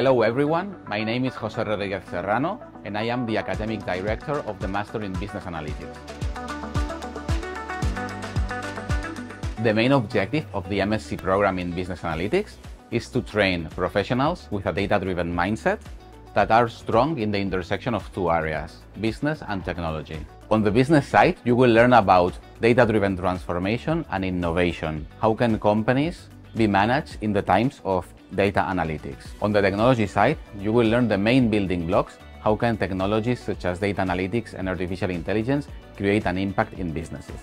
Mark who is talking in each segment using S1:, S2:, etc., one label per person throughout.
S1: Hello everyone, my name is Jose Rodriguez Serrano and I am the Academic Director of the Master in Business Analytics. The main objective of the MSc program in Business Analytics is to train professionals with a data-driven mindset that are strong in the intersection of two areas, business and technology. On the business side, you will learn about data-driven transformation and innovation. How can companies be managed in the times of data analytics. On the technology side, you will learn the main building blocks. How can technologies such as data analytics and artificial intelligence create an impact in businesses?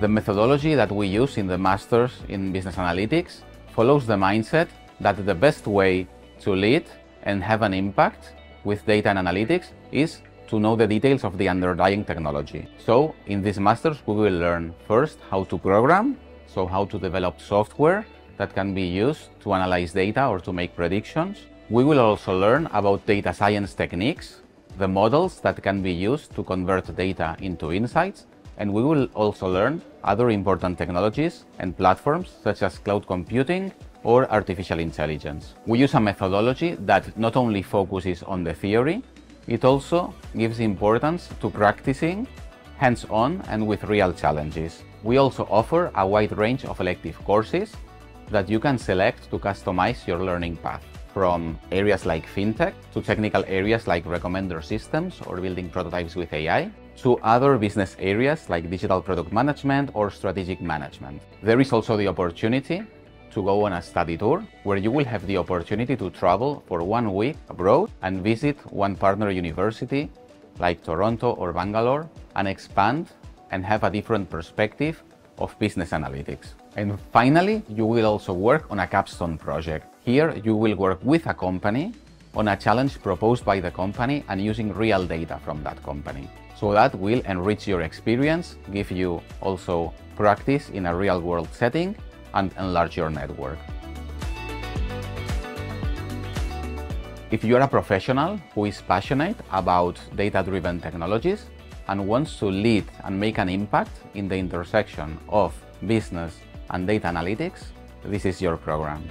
S1: The methodology that we use in the Masters in Business Analytics follows the mindset that the best way to lead and have an impact with data and analytics is to know the details of the underlying technology. So in this Masters, we will learn first how to program, so how to develop software that can be used to analyze data or to make predictions. We will also learn about data science techniques, the models that can be used to convert data into insights, and we will also learn other important technologies and platforms such as cloud computing or artificial intelligence. We use a methodology that not only focuses on the theory, it also gives importance to practicing hands-on and with real challenges. We also offer a wide range of elective courses that you can select to customize your learning path, from areas like fintech to technical areas like recommender systems or building prototypes with AI, to other business areas like digital product management or strategic management. There is also the opportunity to go on a study tour where you will have the opportunity to travel for one week abroad and visit one partner university like Toronto or Bangalore and expand and have a different perspective of business analytics. And finally, you will also work on a capstone project. Here, you will work with a company on a challenge proposed by the company and using real data from that company. So that will enrich your experience, give you also practice in a real world setting and enlarge your network. If you are a professional who is passionate about data-driven technologies and wants to lead and make an impact in the intersection of business and data analytics, this is your program.